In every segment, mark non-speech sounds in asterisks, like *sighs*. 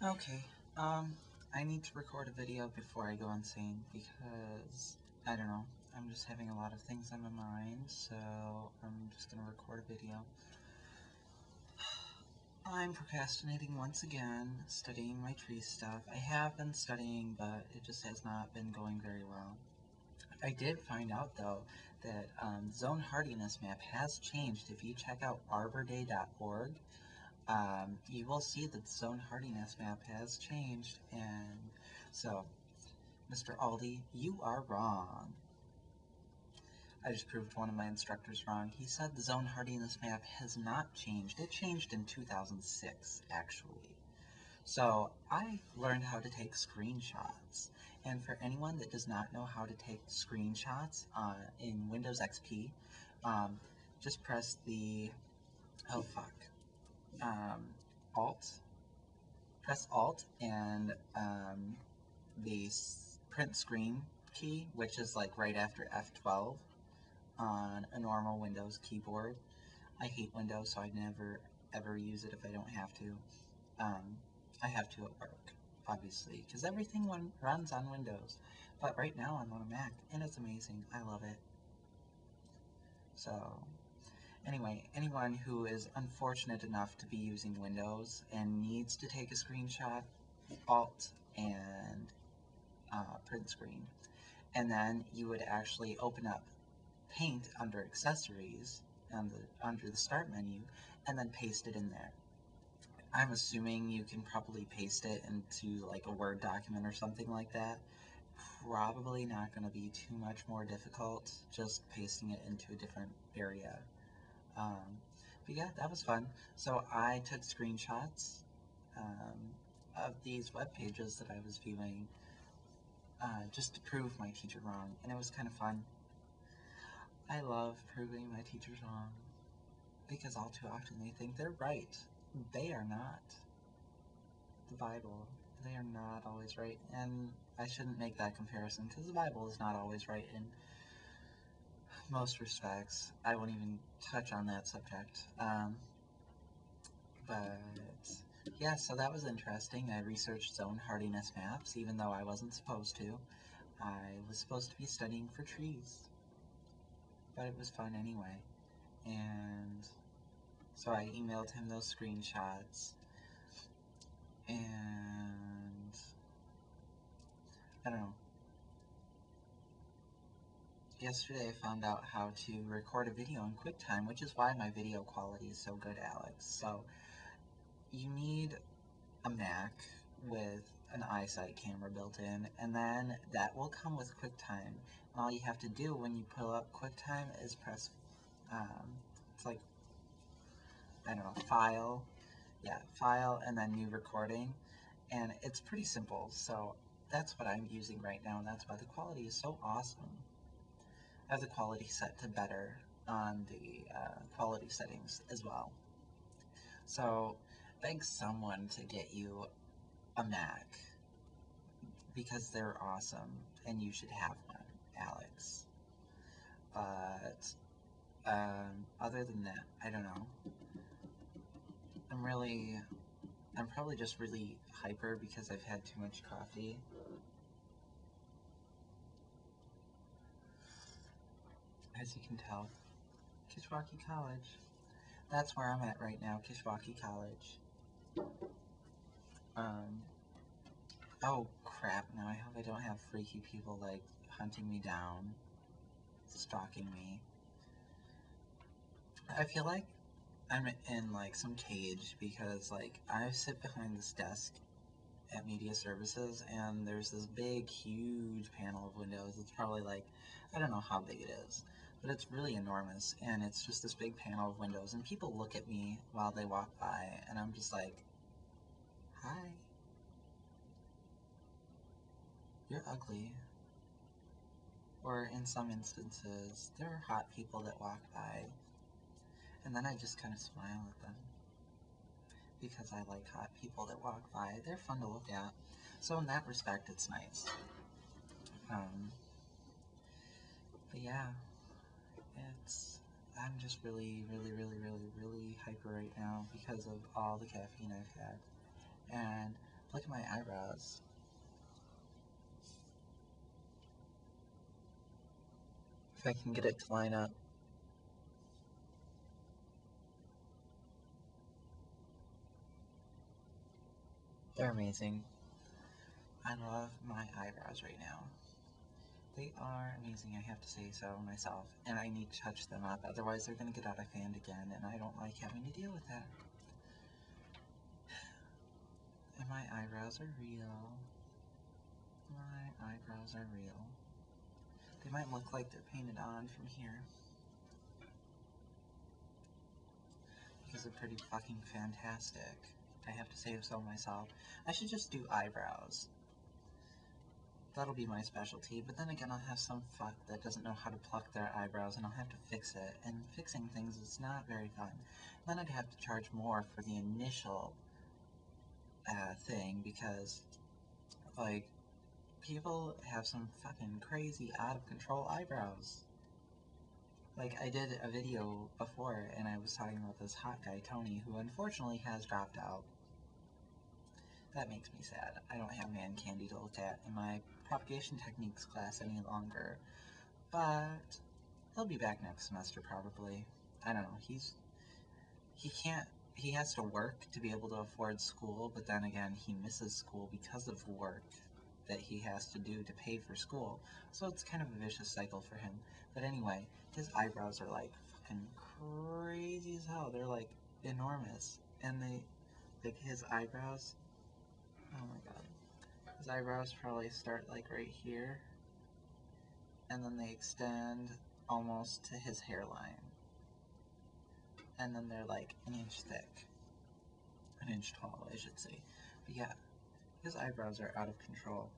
Okay, um, I need to record a video before I go insane because, I don't know, I'm just having a lot of things on my mind, so I'm just gonna record a video. I'm procrastinating once again, studying my tree stuff. I have been studying, but it just has not been going very well. I did find out, though, that um, zone hardiness map has changed. If you check out arborday.org, um, you will see that the zone hardiness map has changed, and so, Mr. Aldi, you are wrong. I just proved one of my instructors wrong. He said the zone hardiness map has not changed. It changed in 2006, actually. So, I learned how to take screenshots. And for anyone that does not know how to take screenshots uh, in Windows XP, um, just press the, oh fuck, um, Alt, press Alt and um, the print screen key, which is like right after F12 on a normal Windows keyboard. I hate Windows, so I never ever use it if I don't have to. Um, I have to at work, obviously, because everything runs on Windows. But right now I'm on a Mac, and it's amazing. I love it. So, Anyway, anyone who is unfortunate enough to be using Windows and needs to take a screenshot, Alt and uh, print screen. And then you would actually open up Paint under Accessories and the, under the Start menu and then paste it in there. I'm assuming you can probably paste it into like a Word document or something like that. Probably not going to be too much more difficult, just pasting it into a different area. Um, but yeah, that was fun. So I took screenshots um, of these web pages that I was viewing uh, just to prove my teacher wrong, and it was kind of fun. I love proving my teachers wrong because all too often they think they're right. They are not. The Bible, they are not always right, and I shouldn't make that comparison because the Bible is not always right, and most respects. I won't even touch on that subject. Um, but yeah, so that was interesting. I researched zone hardiness maps, even though I wasn't supposed to. I was supposed to be studying for trees, but it was fun anyway. And so I emailed him those screenshots, and I don't know yesterday I found out how to record a video in QuickTime, which is why my video quality is so good, Alex. So, you need a Mac with an iSight camera built in, and then that will come with QuickTime. And all you have to do when you pull up QuickTime is press, um, it's like, I don't know, File, yeah, File, and then New Recording, and it's pretty simple, so that's what I'm using right now, and that's why the quality is so awesome have the quality set to better on the uh, quality settings as well. So beg someone to get you a Mac because they're awesome and you should have one, Alex. But um, other than that, I don't know. I'm really, I'm probably just really hyper because I've had too much coffee. As you can tell. Kishwaukee College. That's where I'm at right now, Kishwaukee College. Um, oh crap, now I hope I don't have freaky people, like, hunting me down, stalking me. I feel like I'm in, like, some cage, because, like, I sit behind this desk at Media Services, and there's this big, huge panel of windows. It's probably, like, I don't know how big it is but it's really enormous and it's just this big panel of windows and people look at me while they walk by and I'm just like hi. You're ugly. Or in some instances there are hot people that walk by and then I just kind of smile at them. Because I like hot people that walk by. They're fun to look at. So in that respect it's nice. Um, but yeah it's I'm just really, really, really, really, really hyper right now because of all the caffeine I've had. And Look at my eyebrows. If I can get it to line up. They're amazing. I love my eyebrows right now. They are amazing, I have to say so myself. And I need to touch them up, otherwise they're going to get out of hand again, and I don't like having to deal with that. And *sighs* my eyebrows are real. My eyebrows are real. They might look like they're painted on from here. Because they're pretty fucking fantastic. I have to say so myself. I should just do eyebrows. That'll be my specialty, but then again I'll have some fuck that doesn't know how to pluck their eyebrows and I'll have to fix it, and fixing things is not very fun. Then I'd have to charge more for the initial uh, thing because, like, people have some fucking crazy, out of control eyebrows. Like, I did a video before and I was talking about this hot guy, Tony, who unfortunately has dropped out. That makes me sad. I don't have man candy to look at in my propagation techniques class any longer. But he'll be back next semester probably. I don't know. He's he can't he has to work to be able to afford school, but then again, he misses school because of work that he has to do to pay for school. So it's kind of a vicious cycle for him. But anyway, his eyebrows are like fucking crazy as hell. They're like enormous. And they, like his eyebrows, oh my god. His eyebrows probably start like right here. And then they extend almost to his hairline and then they're like an inch thick. An inch tall, I should say. But yeah, his eyebrows are out of control.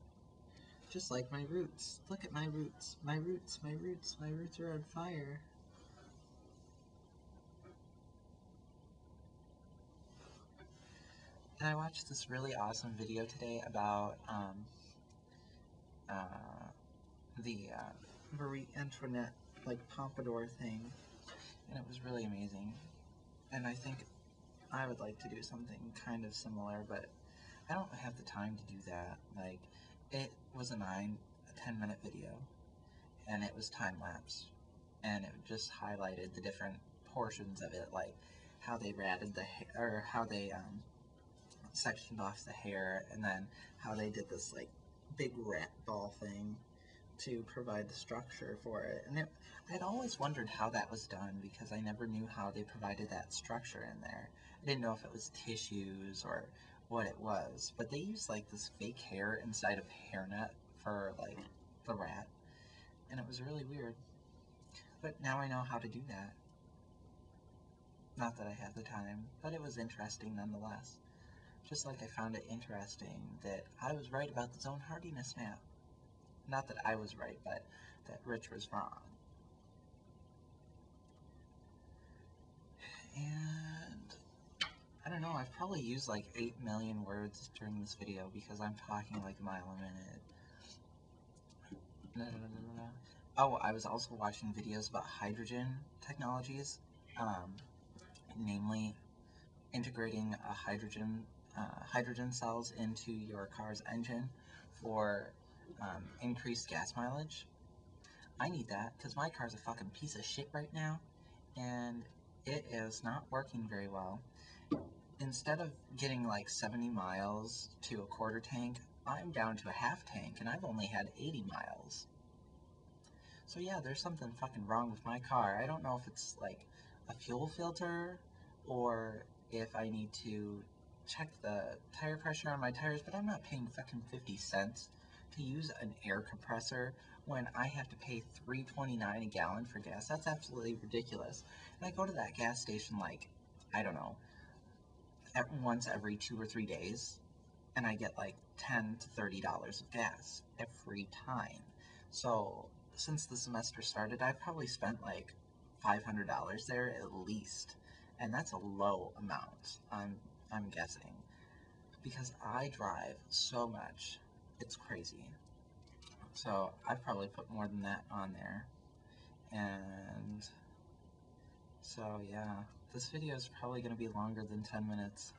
Just like my roots. Look at my roots. My roots, my roots, my roots are on fire. And I watched this really awesome video today about um, uh, the uh, Marie Antoinette like pompadour thing and it was really amazing. And I think I would like to do something kind of similar, but I don't have the time to do that. Like, it was a nine, a 10 minute video, and it was time lapse, and it just highlighted the different portions of it, like how they ratted the hair, or how they um, sectioned off the hair, and then how they did this like big rat ball thing to provide the structure for it. And it, I'd always wondered how that was done because I never knew how they provided that structure in there. I didn't know if it was tissues or what it was, but they used like this fake hair inside of hairnet for like the rat, and it was really weird. But now I know how to do that. Not that I have the time, but it was interesting nonetheless. Just like I found it interesting that I was right about the zone hardiness map. Not that I was right, but that Rich was wrong. And I don't know, I've probably used like 8 million words during this video because I'm talking like a mile a minute. Oh, I was also watching videos about hydrogen technologies, um, namely integrating a hydrogen uh, hydrogen cells into your car's engine for um, increased gas mileage. I need that because my car's a fucking piece of shit right now, and it is not working very well. Instead of getting like 70 miles to a quarter tank, I'm down to a half tank, and I've only had 80 miles. So yeah, there's something fucking wrong with my car. I don't know if it's like a fuel filter or if I need to check the tire pressure on my tires, but I'm not paying fucking 50 cents to use an air compressor when I have to pay $3.29 a gallon for gas. That's absolutely ridiculous. And I go to that gas station like, I don't know, at once every two or three days, and I get like 10 to $30 of gas every time. So since the semester started, I've probably spent like $500 there at least. And that's a low amount, I'm, I'm guessing. Because I drive so much it's crazy. So I've probably put more than that on there. And so yeah, this video is probably going to be longer than 10 minutes.